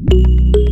you